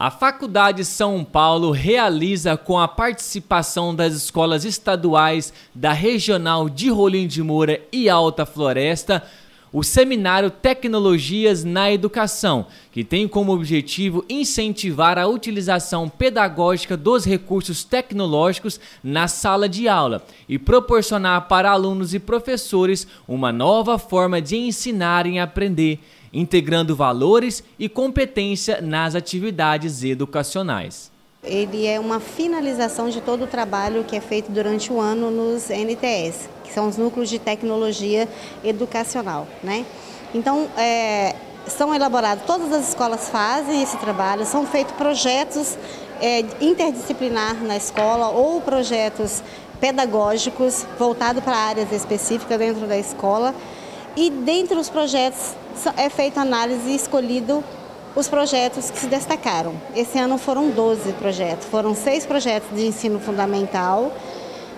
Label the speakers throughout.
Speaker 1: A Faculdade São Paulo realiza, com a participação das escolas estaduais da Regional de Rolim de Moura e Alta Floresta, o seminário Tecnologias na Educação, que tem como objetivo incentivar a utilização pedagógica dos recursos tecnológicos na sala de aula e proporcionar para alunos e professores uma nova forma de ensinar e aprender integrando valores e competência nas atividades educacionais.
Speaker 2: Ele é uma finalização de todo o trabalho que é feito durante o ano nos NTS, que são os núcleos de tecnologia educacional. Né? Então, é, são elaborados, todas as escolas fazem esse trabalho, são feitos projetos é, interdisciplinar na escola ou projetos pedagógicos voltados para áreas específicas dentro da escola. E dentre os projetos é feita análise e escolhido os projetos que se destacaram. Esse ano foram 12 projetos, foram seis projetos de ensino fundamental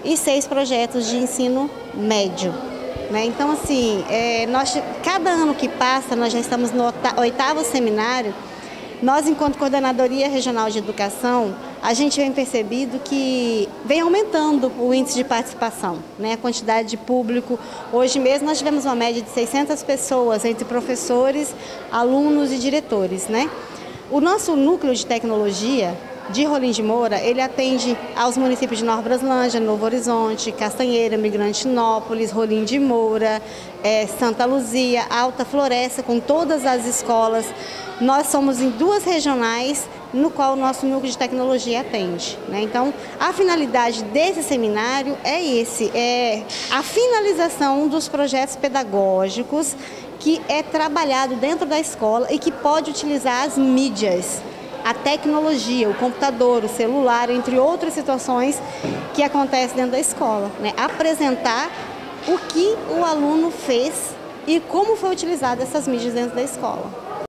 Speaker 2: e seis projetos de ensino médio. Né? Então, assim, é, nós, cada ano que passa, nós já estamos no oitavo seminário, nós, enquanto Coordenadoria Regional de Educação, a gente vem percebido que vem aumentando o índice de participação, né? a quantidade de público. Hoje mesmo nós tivemos uma média de 600 pessoas entre professores, alunos e diretores. Né? O nosso núcleo de tecnologia de Rolim de Moura, ele atende aos municípios de Nova Braslândia, Novo Horizonte, Castanheira, Migrantinópolis, Rolim de Moura, é, Santa Luzia, Alta Floresta, com todas as escolas. Nós somos em duas regionais no qual o nosso núcleo de tecnologia atende. Né? Então, a finalidade desse seminário é esse, é a finalização dos projetos pedagógicos que é trabalhado dentro da escola e que pode utilizar as mídias, a tecnologia, o computador, o celular, entre outras situações que acontecem dentro da escola. Né? Apresentar o que o aluno fez e como foi utilizado essas mídias dentro da escola.